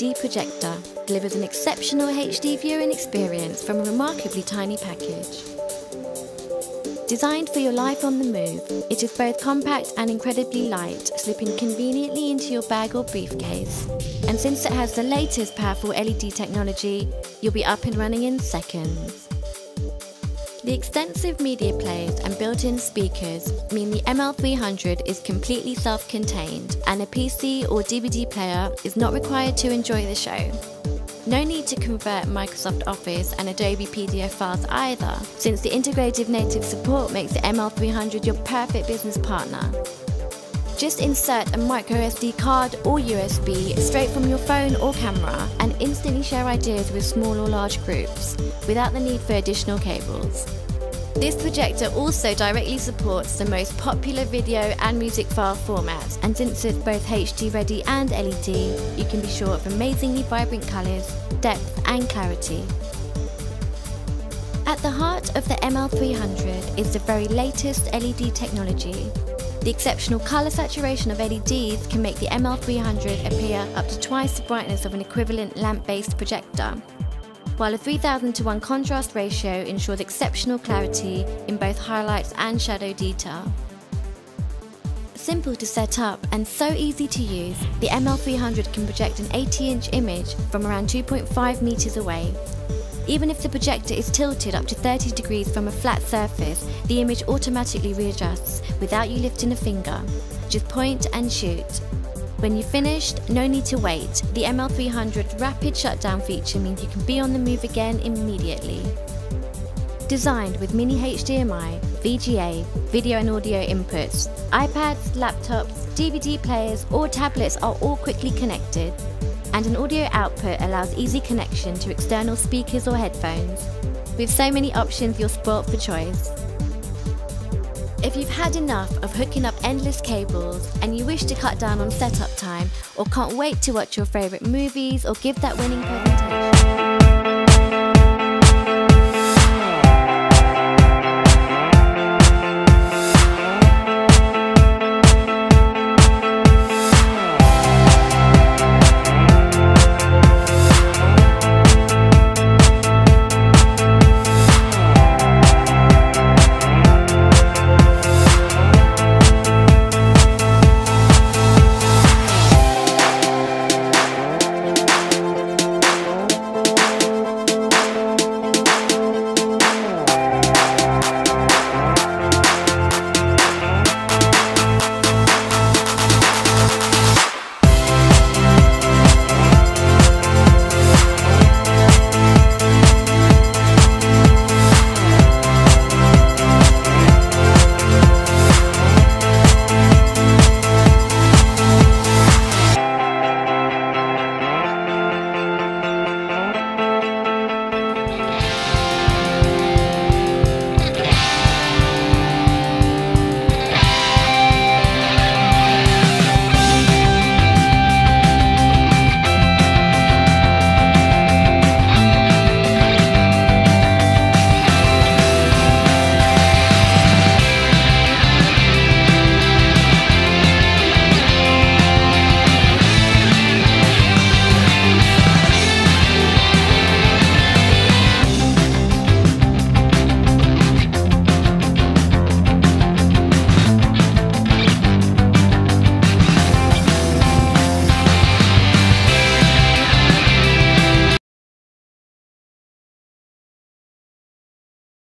LED projector delivers an exceptional HD viewing experience from a remarkably tiny package. Designed for your life on the move, it is both compact and incredibly light, slipping conveniently into your bag or briefcase. And since it has the latest powerful LED technology, you'll be up and running in seconds. The extensive media players and built-in speakers mean the ML300 is completely self-contained and a PC or DVD player is not required to enjoy the show. No need to convert Microsoft Office and Adobe PDF files either, since the integrated native support makes the ML300 your perfect business partner. Just insert a micro SD card or USB straight from your phone or camera and instantly share ideas with small or large groups, without the need for additional cables. This projector also directly supports the most popular video and music file formats, and since it's both HD ready and LED, you can be sure of amazingly vibrant colours, depth and clarity. At the heart of the ML300 is the very latest LED technology. The exceptional colour saturation of LEDs can make the ML300 appear up to twice the brightness of an equivalent lamp-based projector while a 3000 to 1 contrast ratio ensures exceptional clarity in both highlights and shadow detail. Simple to set up and so easy to use, the ML300 can project an 80 inch image from around 2.5 metres away. Even if the projector is tilted up to 30 degrees from a flat surface, the image automatically readjusts without you lifting a finger. Just point and shoot. When you've finished, no need to wait. The ML300 rapid shutdown feature means you can be on the move again immediately. Designed with mini HDMI, VGA, video and audio inputs, iPads, laptops, DVD players or tablets are all quickly connected, and an audio output allows easy connection to external speakers or headphones. With so many options, you're spoilt for choice. If you've had enough of hooking up endless cables and you wish to cut down on setup time or can't wait to watch your favourite movies or give that winning presentation,